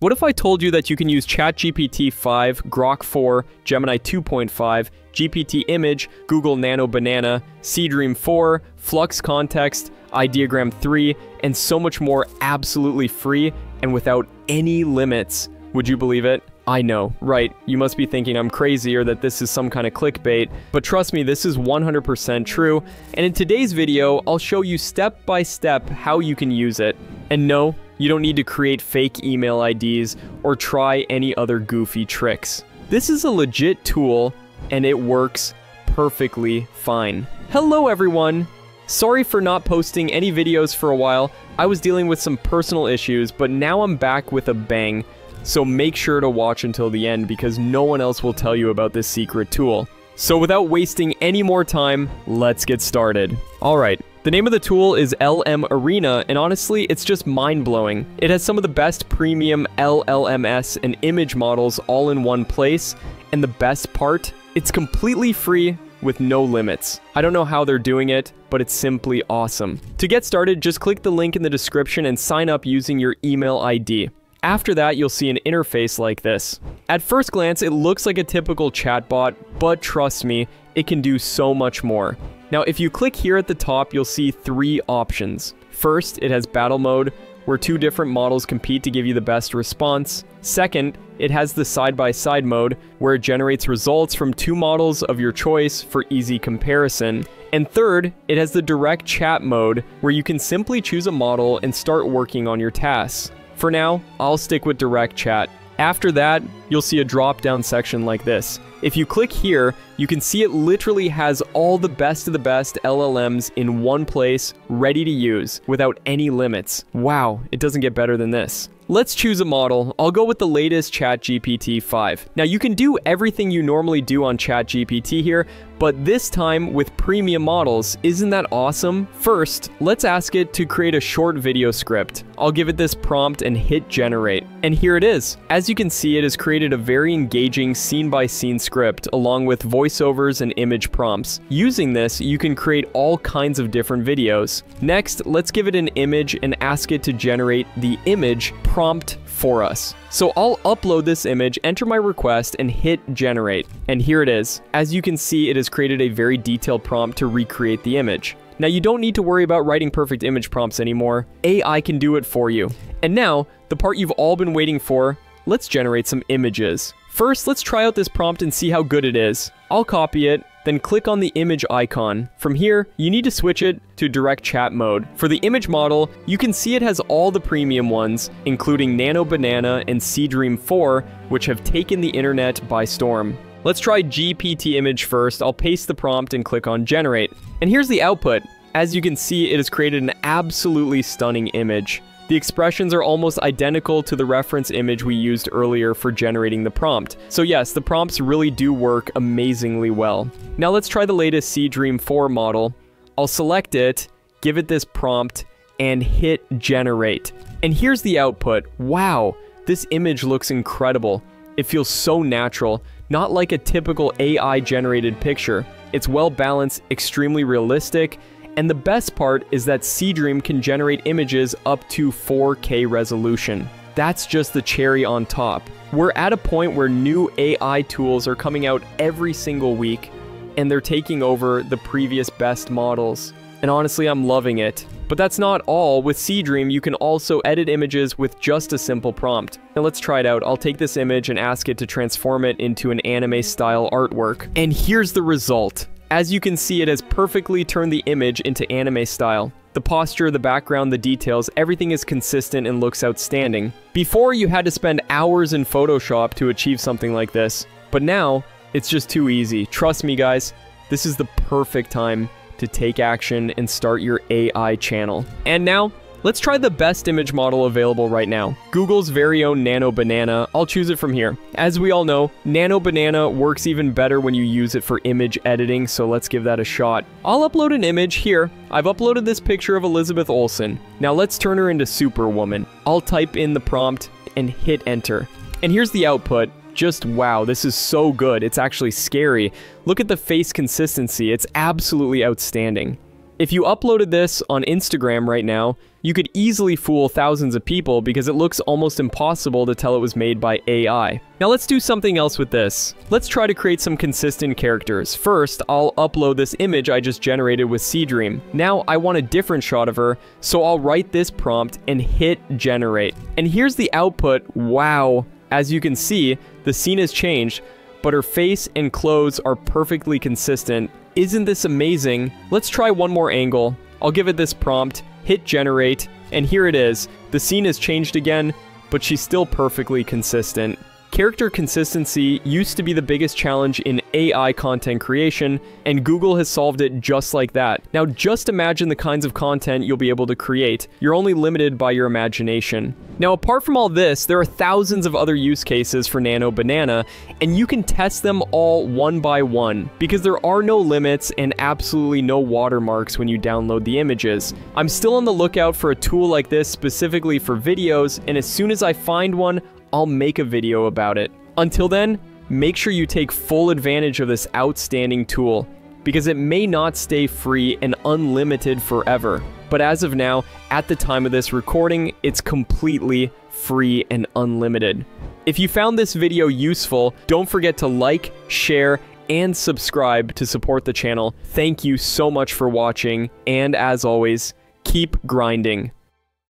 What if I told you that you can use ChatGPT 5, Grok 4, Gemini 2.5, GPT Image, Google Nano Banana, Seedream 4, Flux Kontext, Ideogram 3, and so much more absolutely free and without any limits? Would you believe it? I know, right? You must be thinking I'm crazy or that this is some kind of clickbait, but trust me, this is 100% true. And in today's video, I'll show you step by step how you can use it. And no, you don't need to create fake email IDs or try any other goofy tricks. This is a legit tool and it works perfectly fine. Hello everyone! Sorry for not posting any videos for a while. I was dealing with some personal issues, but now I'm back with a bang. So make sure to watch until the end because no one else will tell you about this secret tool. So without wasting any more time, let's get started. Alright, the name of the tool is LM Arena, and honestly, it's just mind-blowing. It has some of the best premium LLMS and image models all in one place, and the best part, it's completely free with no limits. I don't know how they're doing it, but it's simply awesome. To get started, just click the link in the description and sign up using your email ID. After that, you'll see an interface like this. At first glance, it looks like a typical chatbot, but trust me, it can do so much more. Now, if you click here at the top, you'll see three options. First, it has battle mode, where two different models compete to give you the best response. Second, it has the side-by-side -side mode, where it generates results from two models of your choice for easy comparison. And third, it has the direct chat mode, where you can simply choose a model and start working on your tasks. For now, I'll stick with direct chat. After that, you'll see a drop-down section like this. If you click here, you can see it literally has all the best of the best LLMs in one place, ready to use, without any limits. Wow, it doesn't get better than this. Let's choose a model. I'll go with the latest ChatGPT 5. Now you can do everything you normally do on ChatGPT here, but this time with premium models. Isn't that awesome? First, let's ask it to create a short video script. I'll give it this prompt and hit generate. And here it is. As you can see, it has created a very engaging scene-by-scene -scene script along with voiceovers and image prompts. Using this, you can create all kinds of different videos. Next, let's give it an image and ask it to generate the image prompt for us. So I'll upload this image, enter my request, and hit generate. And here it is. As you can see, it has created a very detailed prompt to recreate the image. Now you don't need to worry about writing perfect image prompts anymore. AI can do it for you. And now, the part you've all been waiting for, let's generate some images. First, let's try out this prompt and see how good it is. I'll copy it, then click on the image icon. From here, you need to switch it to direct chat mode. For the image model, you can see it has all the premium ones, including Nano Banana and Seedream 4, which have taken the internet by storm. Let's try GPT image first. I'll paste the prompt and click on generate. And here's the output. As you can see, it has created an absolutely stunning image. The expressions are almost identical to the reference image we used earlier for generating the prompt. So yes, the prompts really do work amazingly well. Now let's try the latest Seedream 4 model. I'll select it, give it this prompt, and hit generate. And here's the output. Wow, this image looks incredible. It feels so natural, not like a typical AI generated picture. It's well balanced, extremely realistic, and the best part is that Seedream can generate images up to 4K resolution. That's just the cherry on top. We're at a point where new AI tools are coming out every single week, and they're taking over the previous best models. And honestly, I'm loving it. But that's not all. With Seedream, you can also edit images with just a simple prompt. Now let's try it out. I'll take this image and ask it to transform it into an anime-style artwork. And here's the result. As you can see, it has perfectly turned the image into anime style. The posture, the background, the details, everything is consistent and looks outstanding. Before, you had to spend hours in Photoshop to achieve something like this, but now, it's just too easy. Trust me, guys, this is the perfect time to take action and start your AI channel. And now, Let's try the best image model available right now, Google's very own Nano Banana. I'll choose it from here. As we all know, Nano Banana works even better when you use it for image editing, so let's give that a shot. I'll upload an image here. I've uploaded this picture of Elizabeth Olsen. Now let's turn her into Superwoman. I'll type in the prompt and hit enter. And here's the output. Just wow, this is so good. It's actually scary. Look at the face consistency. It's absolutely outstanding. If you uploaded this on Instagram right now, you could easily fool thousands of people because it looks almost impossible to tell it was made by AI. Now let's do something else with this. Let's try to create some consistent characters. First, I'll upload this image I just generated with Seedream. Now I want a different shot of her, so I'll write this prompt and hit generate. And here's the output. Wow. As you can see, the scene has changed, but her face and clothes are perfectly consistent. Isn't this amazing? Let's try one more angle. I'll give it this prompt, hit generate, and here it is. The scene has changed again, but she's still perfectly consistent. Character consistency used to be the biggest challenge in AI content creation, and Google has solved it just like that. Now, just imagine the kinds of content you'll be able to create. You're only limited by your imagination. Now, apart from all this, there are thousands of other use cases for Nano Banana, and you can test them all one by one, because there are no limits and absolutely no watermarks when you download the images. I'm still on the lookout for a tool like this specifically for videos, and as soon as I find one, I'll make a video about it. Until then, make sure you take full advantage of this outstanding tool, because it may not stay free and unlimited forever. But as of now, at the time of this recording, it's completely free and unlimited. If you found this video useful, don't forget to like, share, and subscribe to support the channel. Thank you so much for watching, and as always, keep grinding.